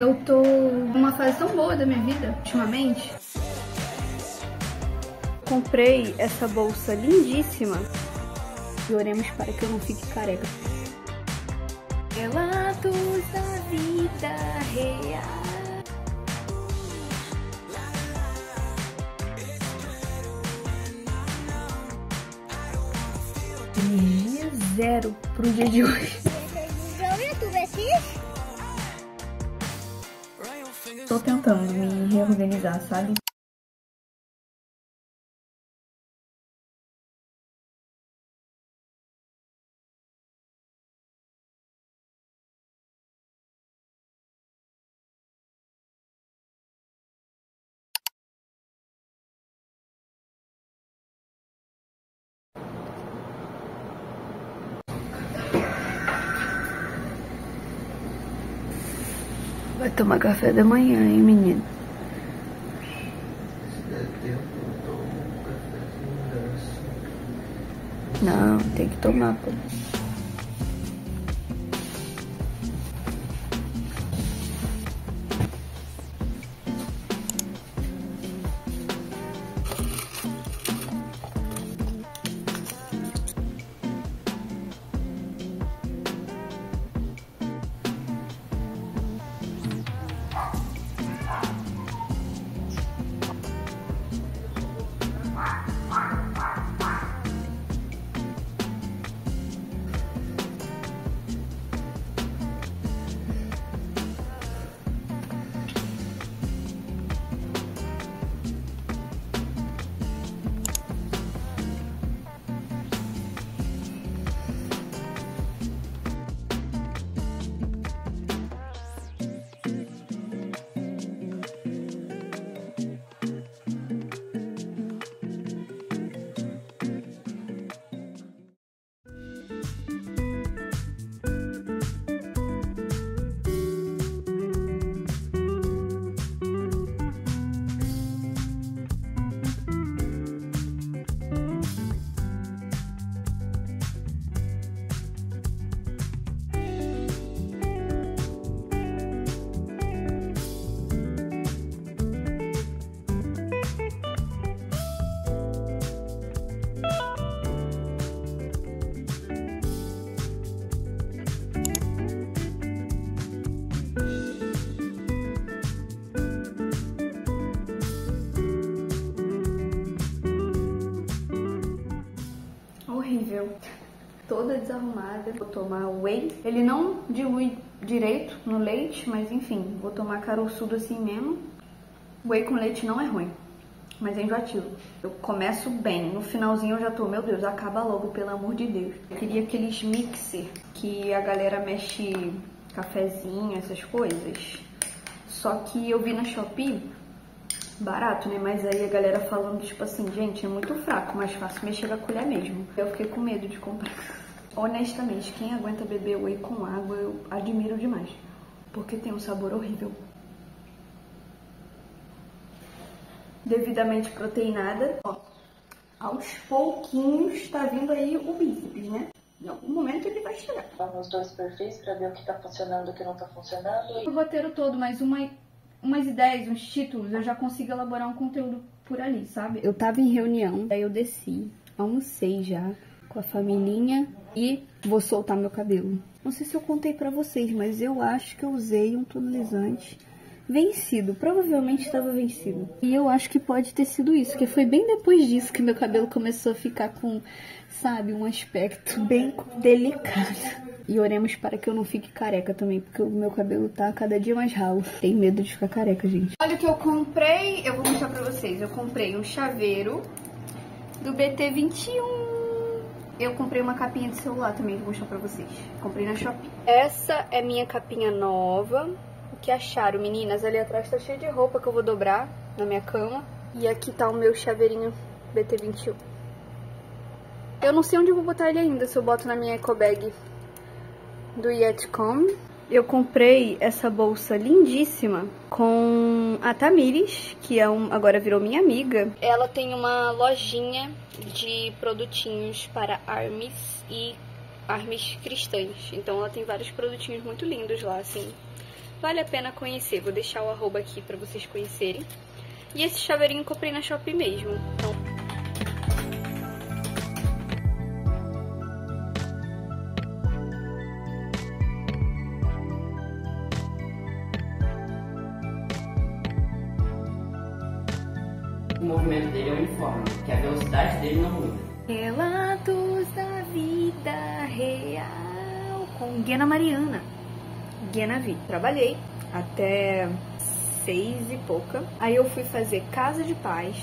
Eu tô numa fase tão boa da minha vida, ultimamente. Comprei essa bolsa lindíssima. E oremos para que eu não fique careca. Relatos da vida real. Energia zero pro dia de hoje. Tentando me reorganizar, sabe? Vai tomar café da manhã, hein, menino? Não, tem que tomar, pô. Toda desarrumada. Vou tomar whey. Ele não dilui direito no leite, mas enfim, vou tomar caroçudo assim mesmo. Whey com leite não é ruim, mas é enjoativo. Eu começo bem, no finalzinho eu já tô, meu Deus, acaba logo, pelo amor de Deus. Eu queria aqueles mixer que a galera mexe cafezinho, essas coisas. Só que eu vi na Shopee barato, né? Mas aí a galera falando, tipo assim, gente, é muito fraco, mais fácil mexer a colher mesmo. Eu fiquei com medo de comprar. Honestamente, quem aguenta beber whey com água, eu admiro demais. Porque tem um sabor horrível. Devidamente proteinada. Ó, aos pouquinhos tá vindo aí o bíceps, né? Em algum momento ele vai chegar. Vamos os dois perfis pra ver o que tá funcionando e o que não tá funcionando. O roteiro todo, mas uma umas ideias, uns títulos, eu já consigo elaborar um conteúdo por ali, sabe? Eu tava em reunião, aí eu desci, almocei já com a familhinha e vou soltar meu cabelo. Não sei se eu contei pra vocês, mas eu acho que eu usei um tonalizante vencido, provavelmente estava vencido. E eu acho que pode ter sido isso, que foi bem depois disso que meu cabelo começou a ficar com, sabe, um aspecto bem delicado. E oremos para que eu não fique careca também, porque o meu cabelo tá cada dia mais ralo. Tenho medo de ficar careca, gente. Olha o que eu comprei, eu vou mostrar pra vocês. Eu comprei um chaveiro do BT21. Eu comprei uma capinha de celular também, vou mostrar pra vocês. Comprei na Shopee. Essa é minha capinha nova. O que acharam, meninas? Ali atrás tá cheio de roupa que eu vou dobrar na minha cama. E aqui tá o meu chaveirinho BT21. Eu não sei onde eu vou botar ele ainda, se eu boto na minha eco bag do Yetcom. Eu comprei essa bolsa lindíssima com a Tamires, que é um, agora virou minha amiga. Ela tem uma lojinha de produtinhos para armes e armes cristãs. Então ela tem vários produtinhos muito lindos lá, assim. vale a pena conhecer. Vou deixar o arroba aqui pra vocês conhecerem. E esse chaveirinho comprei na Shopee mesmo. Então, dele não muda. Relatos da vida real com Guena Mariana. Guena Vi. Trabalhei até seis e pouca. Aí eu fui fazer Casa de Paz,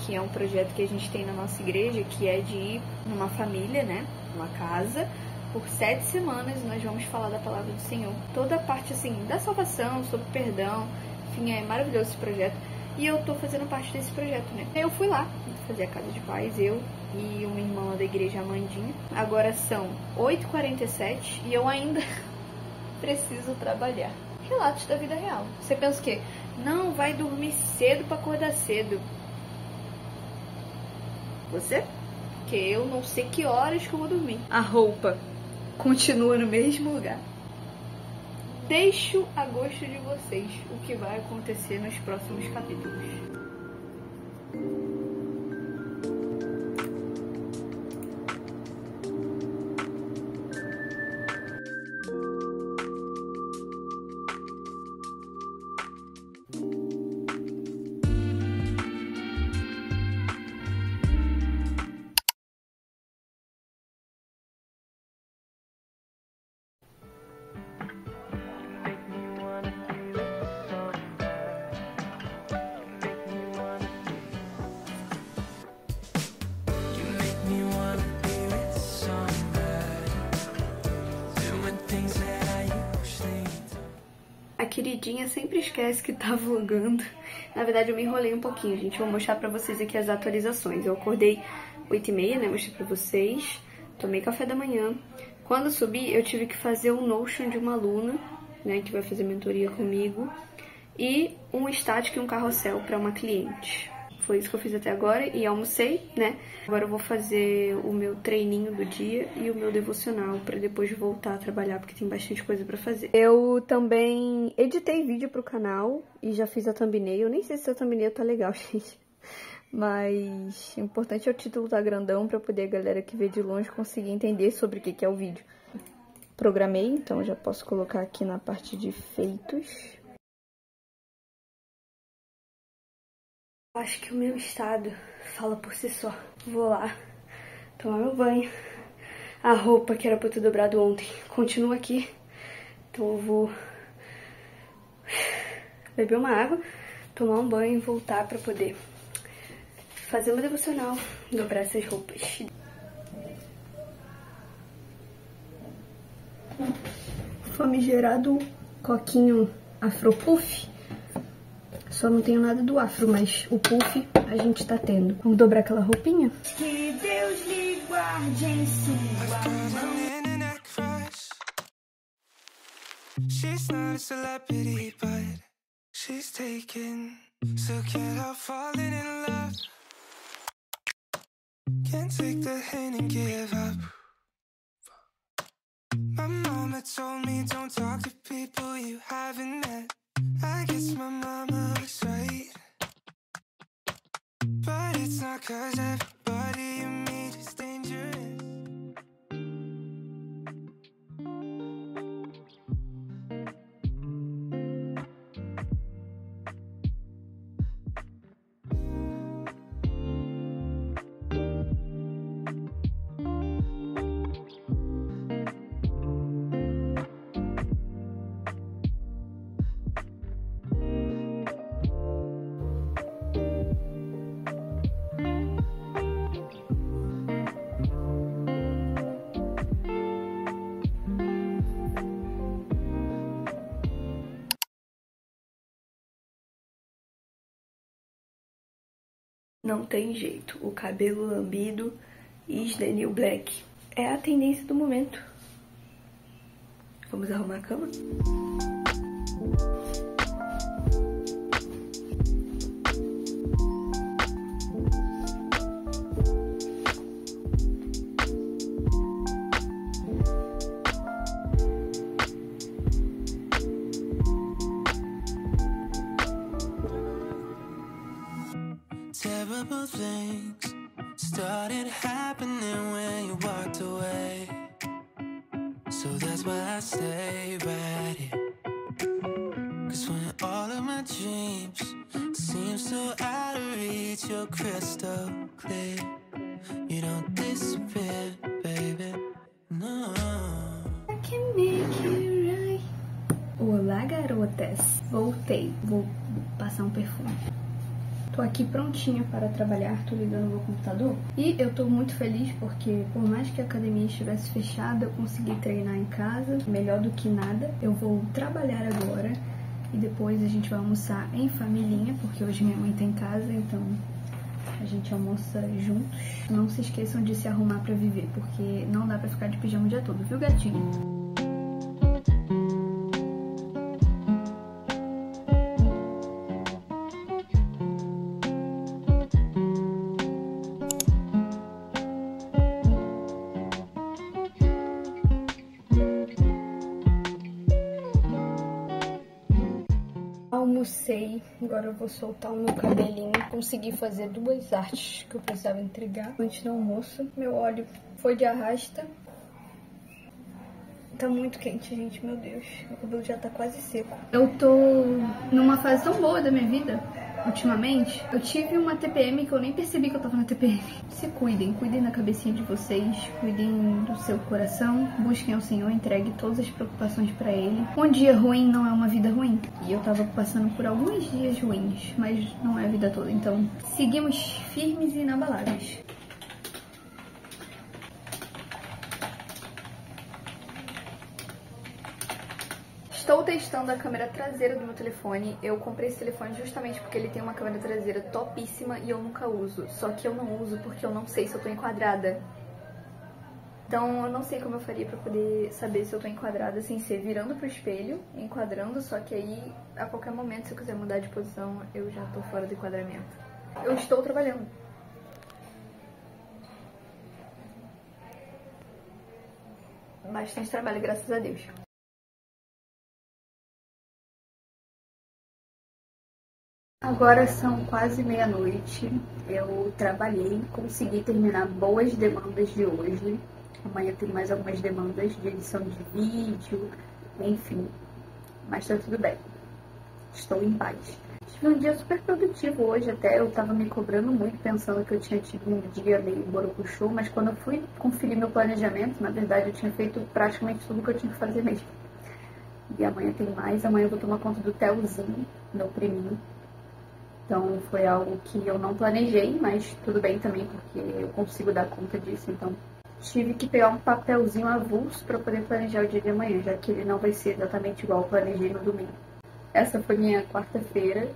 que é um projeto que a gente tem na nossa igreja, que é de ir numa família, né? Uma casa. Por sete semanas nós vamos falar da palavra do Senhor. Toda a parte assim da salvação, sobre perdão. Enfim, é maravilhoso esse projeto. E eu tô fazendo parte desse projeto, né? Eu fui lá fazer a Casa de Paz, eu e uma irmã da igreja Amandinha. Agora são 8h47 e eu ainda preciso trabalhar. Relatos da vida real. Você pensa o quê? Não, vai dormir cedo para acordar cedo. Você? Porque eu não sei que horas que eu vou dormir. A roupa continua no mesmo lugar. Deixo a gosto de vocês o que vai acontecer nos próximos capítulos. A queridinha sempre esquece que tá vlogando. Na verdade, eu me enrolei um pouquinho, gente. Vou mostrar pra vocês aqui as atualizações. Eu acordei 8h30, né? Mostrei pra vocês. Tomei café da manhã. Quando eu subi, eu tive que fazer um Notion de uma aluna, né? Que vai fazer mentoria comigo. E um static e um carrossel pra uma cliente. Foi isso que eu fiz até agora e almocei, né? Agora eu vou fazer o meu treininho do dia e o meu devocional pra depois voltar a trabalhar, porque tem bastante coisa pra fazer. Eu também editei vídeo pro canal e já fiz a thumbnail. Nem sei se a thumbnail tá legal, gente. Mas o importante é o título tá grandão pra poder a galera que vê de longe conseguir entender sobre o que que é o vídeo. Programei, então já posso colocar aqui na parte de feitos. Acho que o meu estado fala por si só. Vou lá tomar meu banho. A roupa que era pra eu ter dobrado ontem continua aqui. Então eu vou beber uma água, tomar um banho e voltar pra poder fazer uma devocional, dobrar essas roupas. Famigerado coquinho afropuff. Só não tenho nada do afro, mas o puff a gente tá tendo. Vamos dobrar aquela roupinha? Que Deus lhe guarde em sua She's not a celebrity but She's taken. So can't help falling in love. Can't take the hint and give up. My mama told me don't talk to people you haven't met I guess my mama was right. But it's not cause everybody Não tem jeito. O cabelo lambido is the new black. É a tendência do momento. Vamos arrumar a cama? Terrible things started happening when you walked away. So that's why I stay right here. Cause when all of my dreams seem so out of reach, you're crystal clear. You don't disappear, baby. No. I can make you right. Olá, garotas. Voltei. Vou passar um perfume. Tô aqui prontinha para trabalhar, tô ligando meu computador. E eu tô muito feliz porque, por mais que a academia estivesse fechada, eu consegui treinar em casa, melhor do que nada. Eu vou trabalhar agora e depois a gente vai almoçar em família, porque hoje minha mãe tá em casa, então a gente almoça juntos. Não se esqueçam de se arrumar para viver, porque não dá para ficar de pijama o dia todo, viu, gatinho? Almocei, agora eu vou soltar o meu cabelinho. Consegui fazer duas artes que eu precisava entregar antes do almoço. Meu óleo foi de arrasta. Tá muito quente, gente, meu Deus. Meu cabelo já tá quase seco. Eu tô numa fase tão boa da minha vida ultimamente, eu tive uma TPM que eu nem percebi que eu tava na TPM. Se cuidem, cuidem da cabecinha de vocês, cuidem do seu coração, busquem ao Senhor, entregue todas as preocupações para Ele. Um dia ruim não é uma vida ruim. E eu tava passando por alguns dias ruins, mas não é a vida toda. Então, seguimos firmes e inabaláveis. Estou testando a câmera traseira do meu telefone. Eu comprei esse telefone justamente porque ele tem uma câmera traseira topíssima e eu nunca uso. Só que eu não uso porque eu não sei se eu tô enquadrada. Então eu não sei como eu faria pra poder saber se eu tô enquadrada sem ser virando pro espelho, enquadrando, só que aí a qualquer momento se eu quiser mudar de posição eu já tô fora do enquadramento. Eu estou trabalhando. Bastante trabalho, graças a Deus. Agora são quase meia-noite. Eu trabalhei, consegui terminar boas demandas de hoje. Amanhã tem mais algumas demandas de edição de vídeo, enfim. Mas tá tudo bem. Estou em paz. Tive um dia super produtivo hoje até. Eu tava me cobrando muito, pensando que eu tinha tido um dia meio borocuchu, mas quando eu fui conferir meu planejamento, na verdade eu tinha feito praticamente tudo que eu tinha que fazer mesmo. E amanhã tem mais. Amanhã eu vou tomar conta do Telzinho, meu priminho então foi algo que eu não planejei, mas tudo bem também, porque eu consigo dar conta disso. Então tive que pegar um papelzinho avulso para poder planejar o dia de amanhã, já que ele não vai ser exatamente igual eu planejei no domingo. Essa foi minha quarta-feira,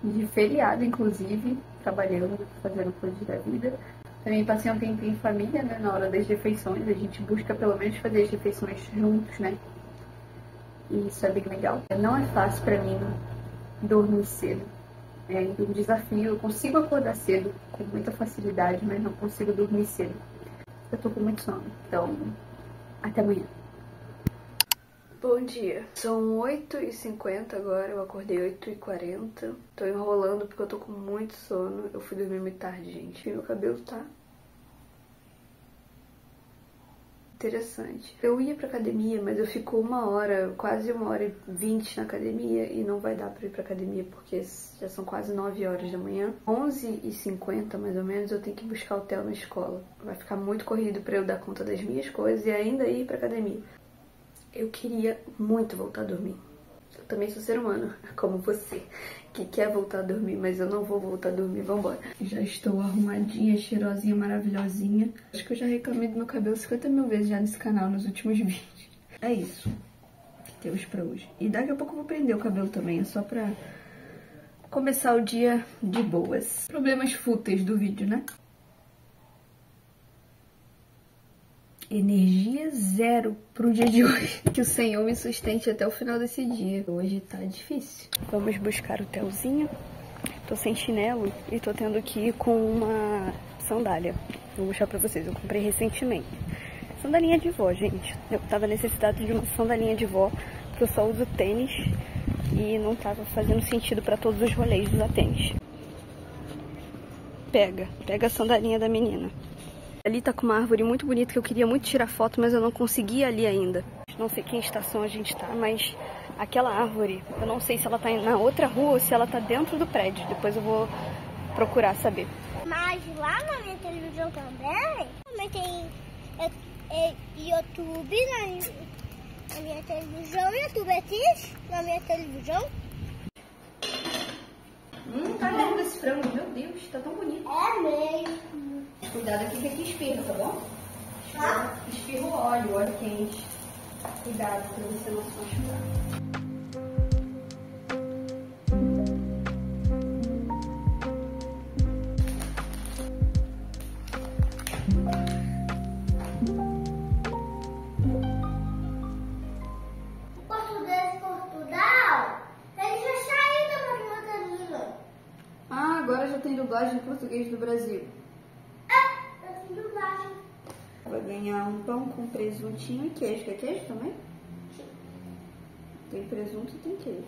de feriado, inclusive, trabalhando, fazendo coisas da vida. Também passei um tempinho em família, né, na hora das refeições. A gente busca pelo menos fazer as refeições juntos, né? E isso é bem legal. Não é fácil para mim dormir cedo é um desafio. Eu consigo acordar cedo com muita facilidade, mas não consigo dormir cedo. Eu tô com muito sono. Então, até amanhã. Bom dia. São 8h50 agora, eu acordei 8h40. Tô enrolando porque eu tô com muito sono. Eu fui dormir muito tarde, gente. Meu cabelo tá interessante. Eu ia pra academia, mas eu fico uma hora, quase uma hora e vinte na academia e não vai dar pra ir pra academia porque já são quase nove horas da manhã. Onze e cinquenta, mais ou menos, eu tenho que buscar hotel na escola. Vai ficar muito corrido pra eu dar conta das minhas coisas e ainda ir pra academia. Eu queria muito voltar a dormir. Também sou ser humano, como você que quer voltar a dormir, mas eu não vou voltar a dormir, vambora. Já estou arrumadinha, cheirosinha, maravilhosinha. Acho que eu já reclamei do meu cabelo 50 mil vezes já nesse canal nos últimos vídeos. É isso que temos pra hoje. E daqui a pouco eu vou prender o cabelo também, é só pra começar o dia de boas. Problemas fúteis do vídeo, né? Energia zero pro dia de hoje. Que o Senhor me sustente até o final desse dia. Hoje tá difícil. Vamos buscar o telzinho. Tô sem chinelo e tô tendo que ir com uma sandália. Vou mostrar pra vocês, eu comprei recentemente. Sandalinha de vó, gente. Eu tava necessitado de uma sandalinha de vó, porque eu só uso tênis e não tava fazendo sentido para todos os rolês usar tênis. pega. Pega a sandalinha da menina. Ali tá com uma árvore muito bonita que eu queria muito tirar foto, mas eu não consegui ali ainda. Não sei que estação a gente tá, mas aquela árvore, eu não sei se ela tá na outra rua ou se ela tá dentro do prédio. Depois eu vou procurar saber. Mas lá na minha televisão também, também tem é, é, YouTube na, na minha televisão, YouTube Kids na minha televisão. Hum, tá lindo esse frango, meu Deus, tá tão bonito. É mesmo. Cuidado aqui que aqui espirra, tá bom? Espirra, espirra o óleo, o óleo quente. Cuidado pra você não se machucar. O português de Portugal, ele já saiu da Margarina. Ah, agora já tem dublagem em português do Brasil. É, eu tenho dublagem. Vai ganhar um pão com presuntinho e queijo. Quer queijo também? Tem presunto e tem queijo.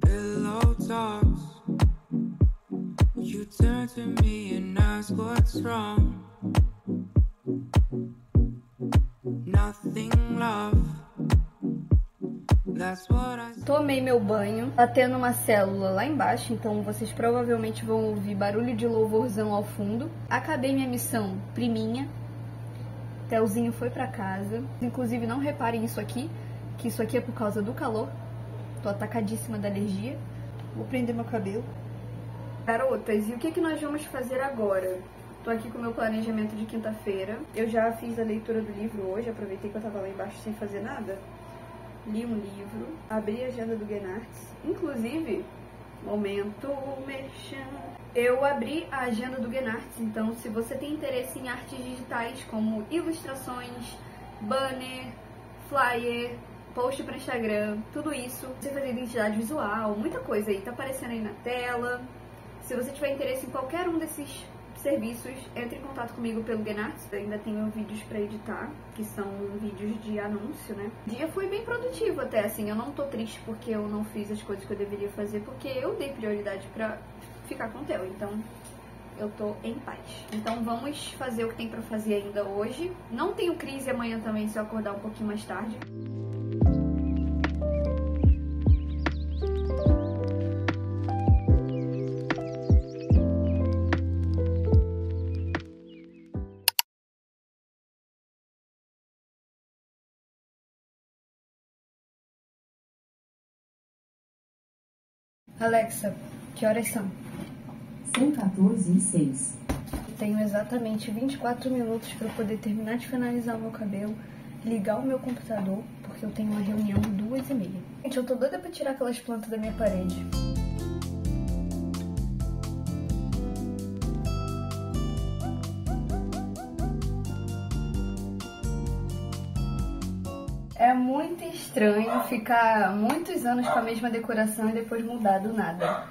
Pillow talks. You turn to me and ask what's wrong. Nothing, love. Tomei meu banho. Tá tendo uma célula lá embaixo, então vocês provavelmente vão ouvir barulho de louvorzão ao fundo. Acabei minha missão priminha. Telzinho foi pra casa. Inclusive, não reparem isso aqui, que isso aqui é por causa do calor. Tô atacadíssima da alergia. Vou prender meu cabelo. Garotas, e o que, que nós vamos fazer agora? Tô aqui com o meu planejamento de quinta-feira. Eu já fiz a leitura do livro hoje, aproveitei que eu tava lá embaixo sem fazer nada. Li um livro, abri a agenda do Guenartes. Inclusive, momento merchan. Eu abri a agenda do Guenartes, então se você tem interesse em artes digitais como ilustrações, banner, flyer, post para Instagram, tudo isso, você fazer identidade visual, muita coisa aí, tá aparecendo aí na tela. Se você tiver interesse em qualquer um desses serviços, entre em contato comigo pelo Genarts. Ainda tenho vídeos para editar, que são vídeos de anúncio, né? O dia foi bem produtivo até, assim. Eu não tô triste porque eu não fiz as coisas que eu deveria fazer, porque eu dei prioridade pra ficar com o Theo. Então, eu tô em paz. Então, vamos fazer o que tem pra fazer ainda hoje. Não tenho crise amanhã também se eu acordar um pouquinho mais tarde. Alexa, que horas são? São 14 e 6. Tenho exatamente 24 minutos para poder terminar de finalizar o meu cabelo, ligar o meu computador, porque eu tenho uma reunião duas e meia. Gente, eu tô doida pra tirar aquelas plantas da minha parede. Muito estranho ficar muitos anos com a mesma decoração e depois mudar do nada.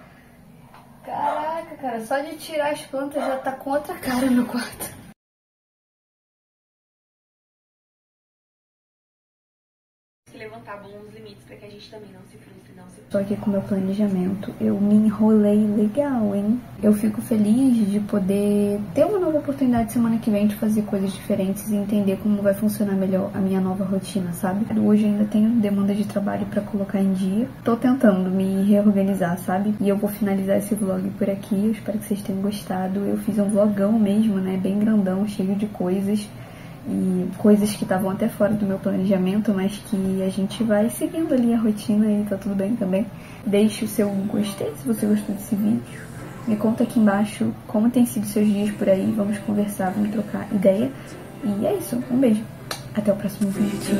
Caraca, cara, só de tirar as plantas já tá com outra cara no quarto. Levantar bons limites para que a gente também não se frustre, não se Tô aqui com meu planejamento. Eu me enrolei legal, hein? Eu fico feliz de poder ter uma nova oportunidade semana que vem de fazer coisas diferentes e entender como vai funcionar melhor a minha nova rotina, sabe? Hoje ainda tenho demanda de trabalho para colocar em dia. Tô tentando me reorganizar, sabe? E eu vou finalizar esse vlog por aqui. Eu espero que vocês tenham gostado. Eu fiz um vlogão mesmo, né? Bem grandão, cheio de coisas e coisas que estavam até fora do meu planejamento, mas que a gente vai seguindo ali a rotina e tá tudo bem também. Deixe o seu gostei se você gostou desse vídeo. Me conta aqui embaixo como tem sido seus dias por aí. Vamos conversar, vamos trocar ideia. E é isso. Um beijo. Até o próximo vídeo.